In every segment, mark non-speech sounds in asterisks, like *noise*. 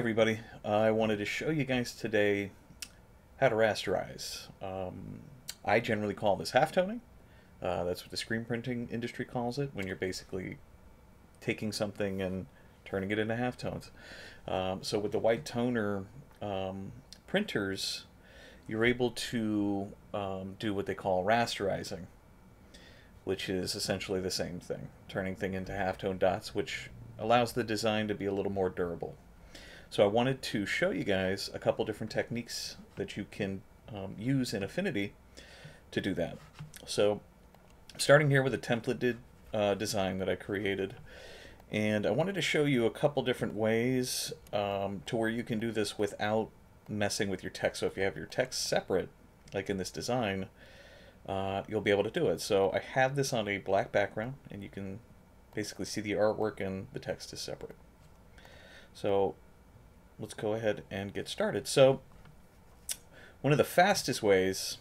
everybody. I wanted to show you guys today how to rasterize. Um, I generally call this halftoning. Uh, that's what the screen printing industry calls it, when you're basically taking something and turning it into halftones. Um, so with the white toner um, printers, you're able to um, do what they call rasterizing, which is essentially the same thing, turning thing into halftone dots, which allows the design to be a little more durable. So I wanted to show you guys a couple different techniques that you can um, use in Affinity to do that. So starting here with a templated uh, design that I created. And I wanted to show you a couple different ways um, to where you can do this without messing with your text. So if you have your text separate, like in this design, uh, you'll be able to do it. So I have this on a black background, and you can basically see the artwork and the text is separate. So let's go ahead and get started. So one of the fastest ways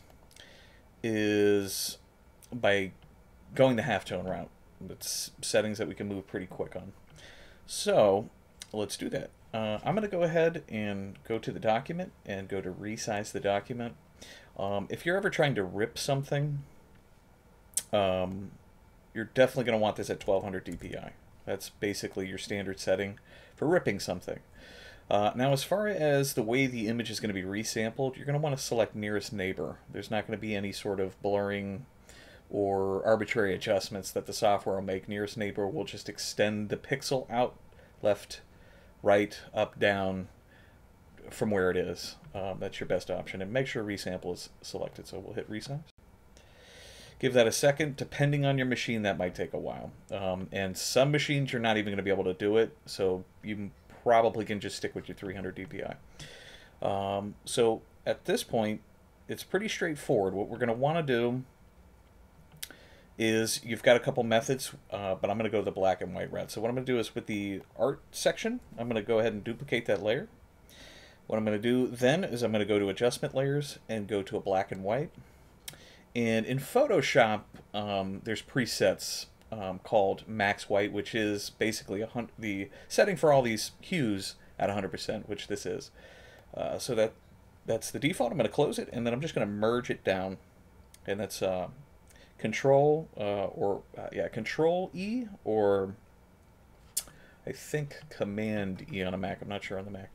is by going the halftone route. It's settings that we can move pretty quick on. So let's do that. Uh, I'm going to go ahead and go to the document and go to resize the document. Um, if you're ever trying to rip something, um, you're definitely going to want this at 1200 dpi. That's basically your standard setting for ripping something. Uh, now, as far as the way the image is going to be resampled, you're going to want to select nearest neighbor. There's not going to be any sort of blurring or arbitrary adjustments that the software will make. Nearest neighbor will just extend the pixel out, left, right, up, down from where it is. Um, that's your best option. And make sure resample is selected. So we'll hit resize. Give that a second. Depending on your machine, that might take a while. Um, and some machines, you're not even going to be able to do it. So you probably can just stick with your 300 dpi. Um, so at this point, it's pretty straightforward. What we're going to want to do is you've got a couple methods, uh, but I'm going to go to the black and white route. So what I'm going to do is with the art section, I'm going to go ahead and duplicate that layer. What I'm going to do then is I'm going to go to adjustment layers and go to a black and white. And in Photoshop, um, there's presets um, called max white, which is basically the setting for all these hues at 100%, which this is. Uh, so that that's the default. I'm going to close it, and then I'm just going to merge it down. And that's uh, Control uh, or uh, yeah, Control E or I think Command E on a Mac. I'm not sure on the Mac.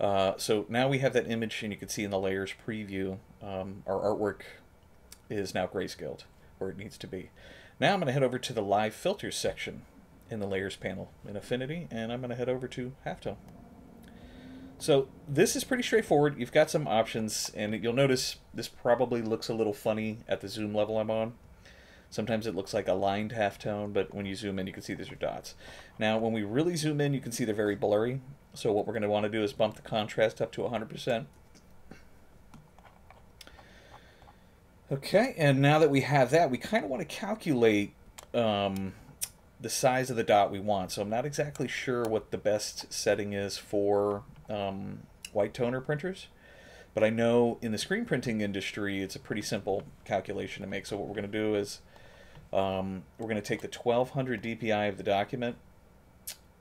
Uh, so now we have that image, and you can see in the layers preview, um, our artwork is now grayscaled where it needs to be. Now I'm going to head over to the live filters section in the layers panel in Affinity, and I'm going to head over to halftone. So this is pretty straightforward. You've got some options, and you'll notice this probably looks a little funny at the zoom level I'm on. Sometimes it looks like a lined halftone, but when you zoom in, you can see these are dots. Now, when we really zoom in, you can see they're very blurry. So what we're going to want to do is bump the contrast up to 100%. Okay, and now that we have that, we kind of want to calculate um, the size of the dot we want. So I'm not exactly sure what the best setting is for um, white toner printers, but I know in the screen printing industry, it's a pretty simple calculation to make. So what we're going to do is um, we're going to take the 1200 dpi of the document,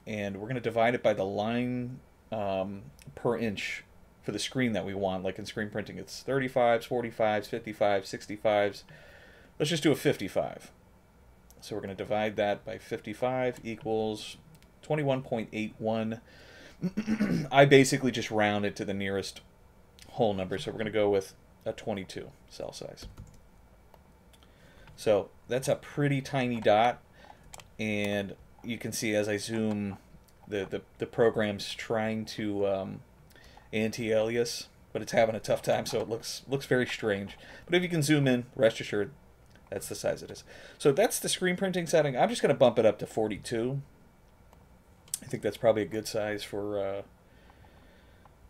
and we're going to divide it by the line um, per inch for the screen that we want. Like in screen printing, it's 35s, 45s, 55s, 65s. Let's just do a 55. So we're going to divide that by 55 equals 21.81. *clears throat* I basically just round it to the nearest whole number. So we're going to go with a 22 cell size. So that's a pretty tiny dot. And you can see as I zoom, the, the, the program's trying to um, anti-alias, but it's having a tough time, so it looks looks very strange. But if you can zoom in, rest assured, that's the size it is. So that's the screen printing setting. I'm just going to bump it up to 42. I think that's probably a good size for uh,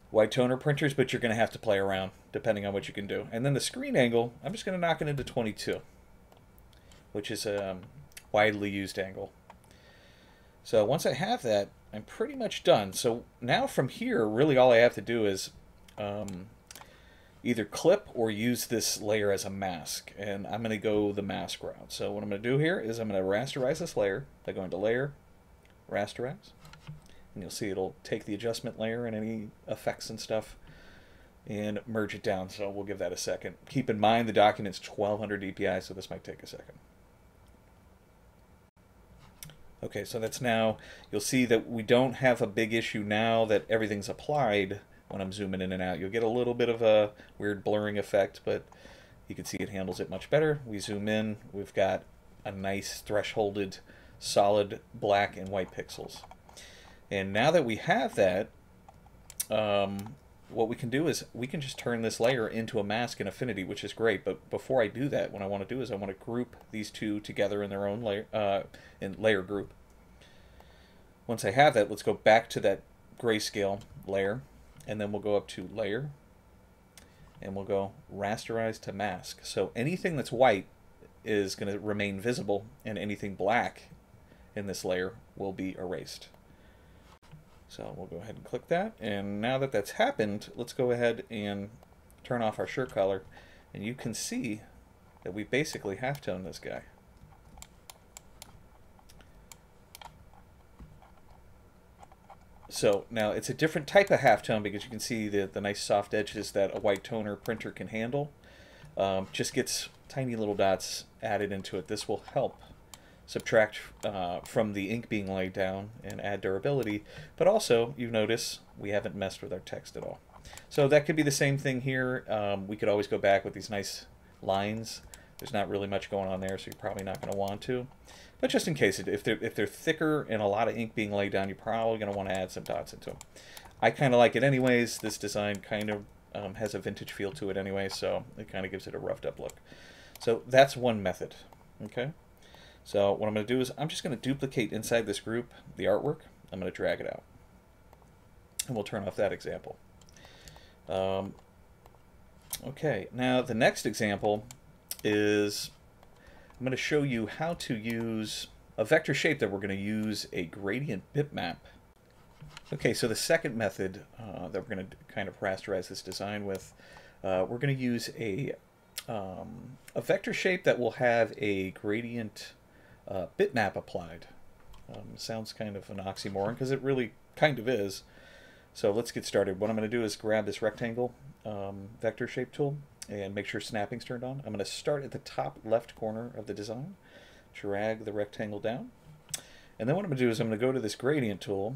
white toner printers, but you're going to have to play around depending on what you can do. And then the screen angle, I'm just going to knock it into 22, which is a um, widely used angle. So once I have that, I'm pretty much done. So now from here, really all I have to do is um, either clip or use this layer as a mask. And I'm going to go the mask route. So what I'm going to do here is I'm going to rasterize this layer by going to Layer, Rasterize. And you'll see it'll take the adjustment layer and any effects and stuff and merge it down. So we'll give that a second. Keep in mind the document's 1200 dpi, so this might take a second. Okay, so that's now, you'll see that we don't have a big issue now that everything's applied when I'm zooming in and out. You'll get a little bit of a weird blurring effect, but you can see it handles it much better. We zoom in, we've got a nice thresholded solid black and white pixels. And now that we have that, um, what we can do is we can just turn this layer into a mask in Affinity, which is great. But before I do that, what I want to do is I want to group these two together in their own layer, uh, in layer group. Once I have that, let's go back to that grayscale layer, and then we'll go up to Layer, and we'll go Rasterize to Mask. So anything that's white is going to remain visible, and anything black in this layer will be erased. So we'll go ahead and click that. And now that that's happened, let's go ahead and turn off our shirt color. And you can see that we basically half-toned this guy. So now it's a different type of halftone because you can see the, the nice soft edges that a white toner printer can handle. Um, just gets tiny little dots added into it. This will help subtract uh, from the ink being laid down and add durability. But also, you notice we haven't messed with our text at all. So that could be the same thing here. Um, we could always go back with these nice lines. There's not really much going on there, so you're probably not going to want to. But just in case, if they're, if they're thicker and a lot of ink being laid down, you're probably going to want to add some dots into them. I kind of like it anyways. This design kind of um, has a vintage feel to it anyway, so it kind of gives it a roughed up look. So that's one method, okay? So what I'm going to do is I'm just going to duplicate inside this group the artwork. I'm going to drag it out. And we'll turn off that example. Um, okay, now the next example is I'm going to show you how to use a vector shape that we're going to use a gradient bitmap. Okay, so the second method uh, that we're going to kind of rasterize this design with, uh, we're going to use a, um, a vector shape that will have a gradient uh, bitmap applied. Um, sounds kind of an oxymoron because it really kind of is. So let's get started. What I'm going to do is grab this rectangle um, vector shape tool and make sure snapping's turned on. I'm going to start at the top left corner of the design, drag the rectangle down, and then what I'm going to do is I'm going to go to this gradient tool,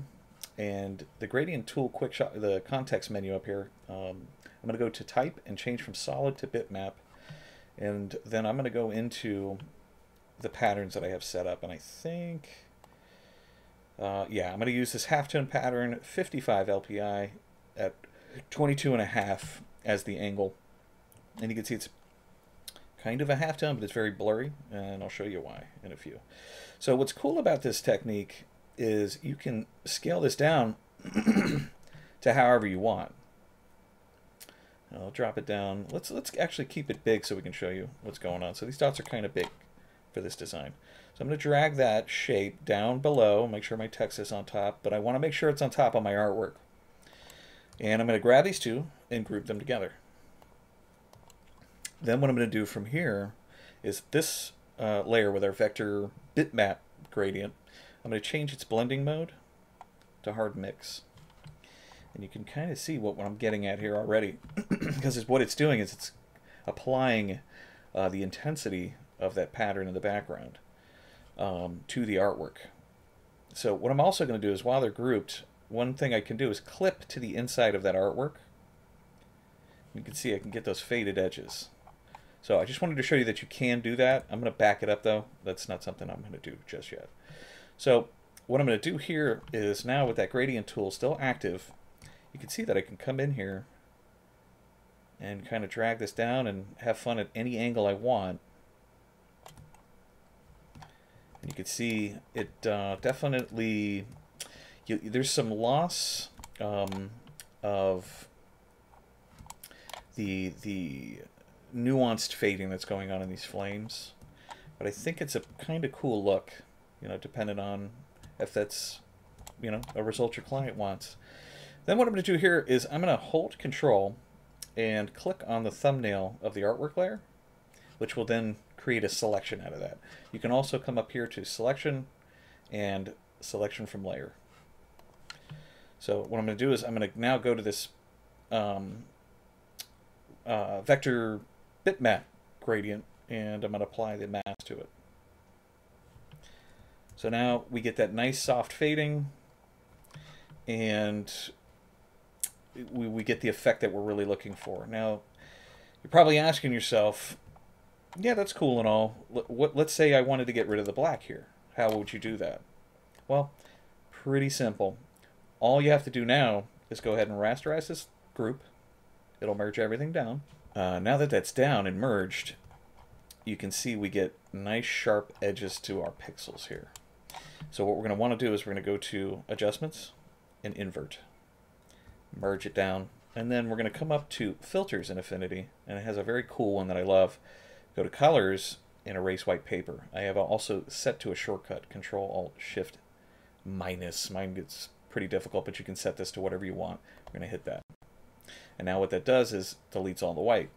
and the gradient tool quick shot, the context menu up here, um, I'm going to go to type and change from solid to bitmap, and then I'm going to go into the patterns that I have set up. And I think, uh, yeah, I'm going to use this halftone pattern, 55 LPI at 22 and a half as the angle. And you can see it's kind of a halftone, but it's very blurry. And I'll show you why in a few. So what's cool about this technique is you can scale this down *coughs* to however you want. I'll drop it down. Let's let's actually keep it big so we can show you what's going on. So these dots are kind of big for this design. So I'm going to drag that shape down below, make sure my text is on top, but I want to make sure it's on top of my artwork. And I'm going to grab these two and group them together. Then what I'm going to do from here is this uh, layer with our vector bitmap gradient, I'm going to change its blending mode to hard mix. And you can kind of see what, what I'm getting at here already. *clears throat* because what it's doing is it's applying uh, the intensity of that pattern in the background um, to the artwork. So what I'm also going to do is while they're grouped, one thing I can do is clip to the inside of that artwork. You can see I can get those faded edges. So I just wanted to show you that you can do that. I'm going to back it up though. That's not something I'm going to do just yet. So what I'm going to do here is now with that gradient tool still active, you can see that I can come in here and kind of drag this down and have fun at any angle I want you can see it uh, definitely, you, there's some loss um, of the, the nuanced fading that's going on in these flames. But I think it's a kind of cool look, you know, depending on if that's, you know, a result your client wants. Then what I'm going to do here is I'm going to hold control and click on the thumbnail of the artwork layer, which will then create a selection out of that. You can also come up here to selection and selection from layer. So what I'm going to do is I'm going to now go to this um, uh, vector bitmap gradient and I'm going to apply the mask to it. So now we get that nice soft fading and we, we get the effect that we're really looking for. Now, you're probably asking yourself, yeah, that's cool and all. Let's say I wanted to get rid of the black here. How would you do that? Well, pretty simple. All you have to do now is go ahead and rasterize this group. It'll merge everything down. Uh, now that that's down and merged, you can see we get nice sharp edges to our pixels here. So what we're going to want to do is we're going to go to Adjustments and Invert. Merge it down. And then we're going to come up to Filters in Affinity. And it has a very cool one that I love. Go to Colors and Erase White Paper. I have also set to a shortcut, Control Alt Shift minus. Mine gets pretty difficult, but you can set this to whatever you want. We're going to hit that. And now what that does is deletes all the white.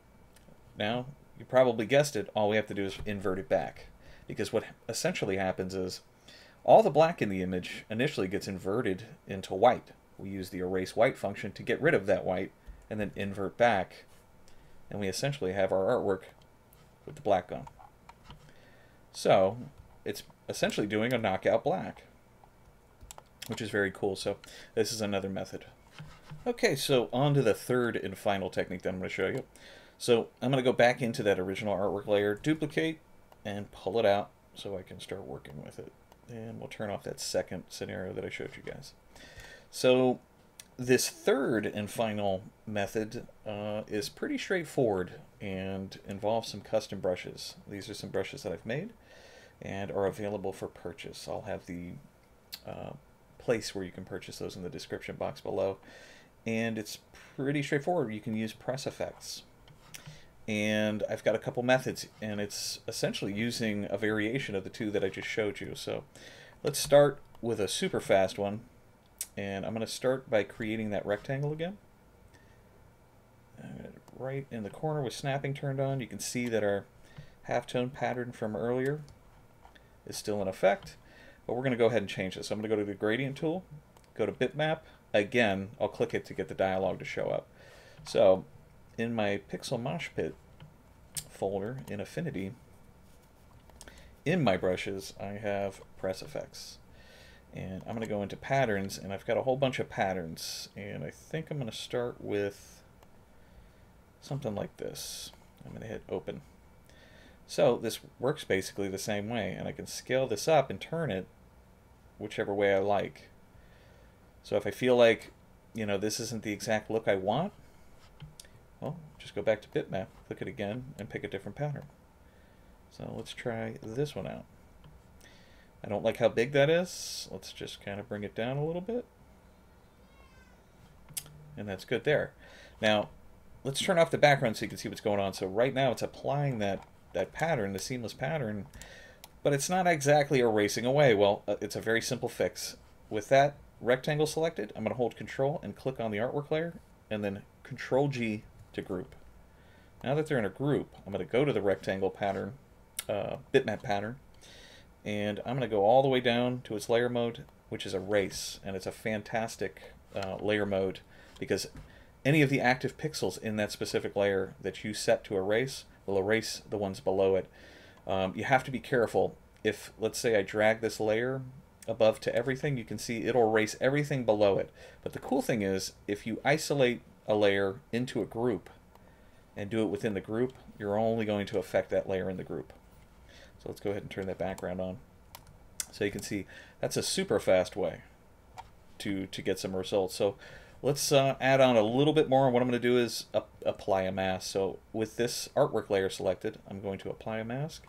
Now, you probably guessed it, all we have to do is invert it back. Because what essentially happens is all the black in the image initially gets inverted into white. We use the erase white function to get rid of that white and then invert back. And we essentially have our artwork with the black gun. So it's essentially doing a knockout black, which is very cool. So this is another method. Okay, so on to the third and final technique that I'm going to show you. So I'm going to go back into that original artwork layer, duplicate, and pull it out so I can start working with it. And we'll turn off that second scenario that I showed you guys. So this third and final method uh, is pretty straightforward and involves some custom brushes. These are some brushes that I've made and are available for purchase. I'll have the uh, place where you can purchase those in the description box below. And it's pretty straightforward. You can use press effects and I've got a couple methods and it's essentially using a variation of the two that I just showed you so let's start with a super fast one and I'm going to start by creating that rectangle again. Right in the corner with snapping turned on you can see that our halftone pattern from earlier is still in effect but we're going to go ahead and change this I'm going to go to the gradient tool go to bitmap. Again I'll click it to get the dialog to show up. So in my Pixel Moshpit folder in Affinity, in my brushes, I have press effects. And I'm going to go into patterns, and I've got a whole bunch of patterns. And I think I'm going to start with something like this. I'm going to hit open. So this works basically the same way, and I can scale this up and turn it whichever way I like. So if I feel like, you know, this isn't the exact look I want, well, just go back to bitmap, click it again, and pick a different pattern. So let's try this one out. I don't like how big that is. Let's just kind of bring it down a little bit. And that's good there. Now, let's turn off the background so you can see what's going on. So right now it's applying that, that pattern, the seamless pattern, but it's not exactly erasing away. Well, uh, it's a very simple fix. With that rectangle selected, I'm going to hold Control and click on the artwork layer, and then Control G to group. Now that they're in a group, I'm going to go to the rectangle pattern, uh, bitmap pattern, and I'm going to go all the way down to its layer mode, which is a erase, and it's a fantastic uh, layer mode because any of the active pixels in that specific layer that you set to erase will erase the ones below it. Um, you have to be careful. If, let's say I drag this layer above to everything, you can see it'll erase everything below it. But the cool thing is, if you isolate a layer into a group and do it within the group, you're only going to affect that layer in the group. So let's go ahead and turn that background on. So you can see that's a super fast way to, to get some results. So let's uh, add on a little bit more. What I'm going to do is apply a mask. So with this artwork layer selected, I'm going to apply a mask.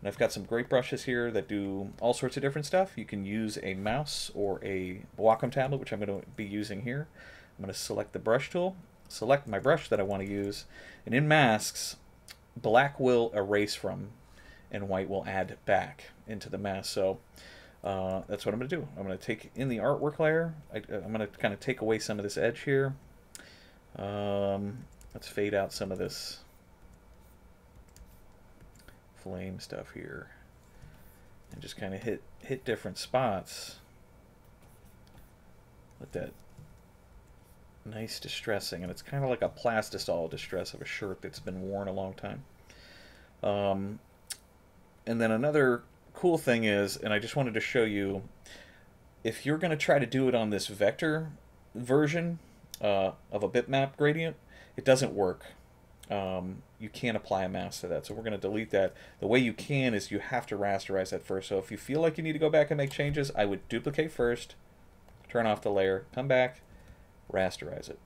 And I've got some great brushes here that do all sorts of different stuff. You can use a mouse or a Wacom tablet, which I'm going to be using here. I'm going to select the brush tool, select my brush that I want to use, and in masks, black will erase from and white will add back into the mask. So uh, that's what I'm going to do. I'm going to take in the artwork layer, I, am going to kind of take away some of this edge here. Um, let's fade out some of this flame stuff here and just kind of hit hit different spots let that nice distressing, and it's kind of like a plastisol distress of a shirt that's been worn a long time. Um, and then another cool thing is, and I just wanted to show you, if you're going to try to do it on this vector version uh, of a bitmap gradient, it doesn't work. Um, you can't apply a mask to that. So we're going to delete that. The way you can is you have to rasterize that first. So if you feel like you need to go back and make changes, I would duplicate first, turn off the layer, come back, rasterize it.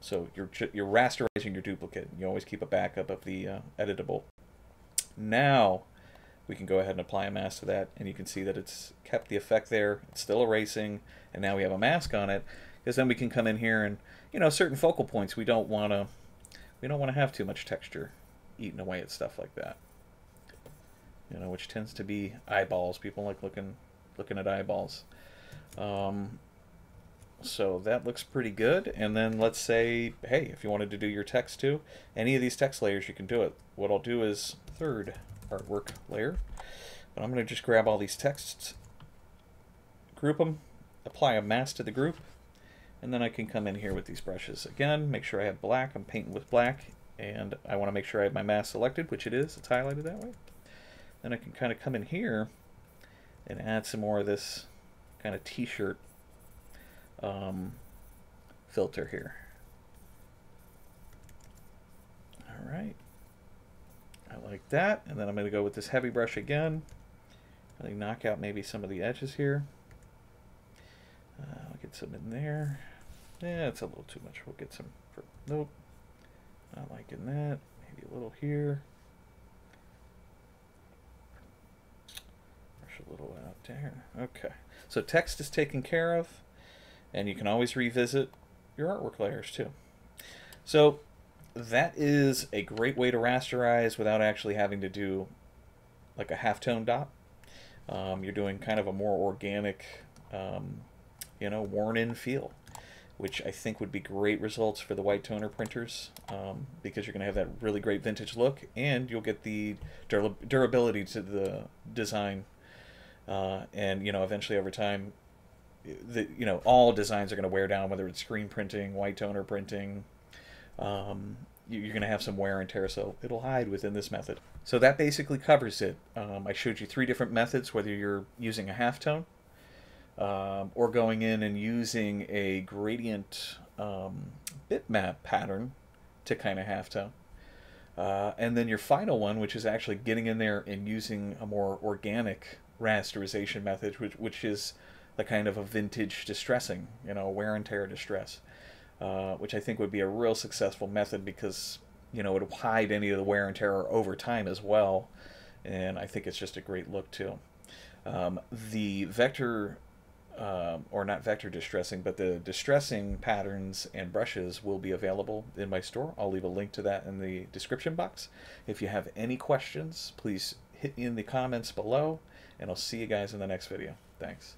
So you're, you're rasterizing your duplicate. You always keep a backup of the uh, editable. Now we can go ahead and apply a mask to that and you can see that it's kept the effect there. It's still erasing and now we have a mask on it because then we can come in here and you know certain focal points we don't want to we don't want to have too much texture eating away at stuff like that. You know, which tends to be eyeballs. People like looking looking at eyeballs. Um, so that looks pretty good. And then let's say, hey, if you wanted to do your text too, any of these text layers, you can do it. What I'll do is third artwork layer. But I'm going to just grab all these texts, group them, apply a mask to the group, and then I can come in here with these brushes. Again, make sure I have black. I'm painting with black. And I want to make sure I have my mask selected, which it is. It's highlighted that way. Then I can kind of come in here and add some more of this kind of t-shirt um, filter here. All right. Like that. And then I'm going to go with this heavy brush again. Really knock out maybe some of the edges here. Uh, I'll get some in there. Yeah, it's a little too much. We'll get some. For, nope. Not liking that. Maybe a little here. Brush a little out there. Okay. So text is taken care of. And you can always revisit your artwork layers too. So that is a great way to rasterize without actually having to do like a halftone dot. Um, you're doing kind of a more organic um, you know, worn in feel, which I think would be great results for the white toner printers um, because you're going to have that really great vintage look and you'll get the dur durability to the design. Uh, and, you know, eventually over time, the, you know, all designs are going to wear down, whether it's screen printing, white toner printing, um, you're going to have some wear and tear, so it'll hide within this method. So that basically covers it. Um, I showed you three different methods, whether you're using a halftone, um, or going in and using a gradient um, bitmap pattern to kind of halftone. Uh, and then your final one, which is actually getting in there and using a more organic rasterization method, which, which is the kind of a vintage distressing, you know, wear and tear distress, uh, which I think would be a real successful method because, you know, it would hide any of the wear and tear over time as well. And I think it's just a great look too. Um, the vector um, or not vector distressing, but the distressing patterns and brushes will be available in my store. I'll leave a link to that in the description box. If you have any questions, please hit me in the comments below, and I'll see you guys in the next video. Thanks.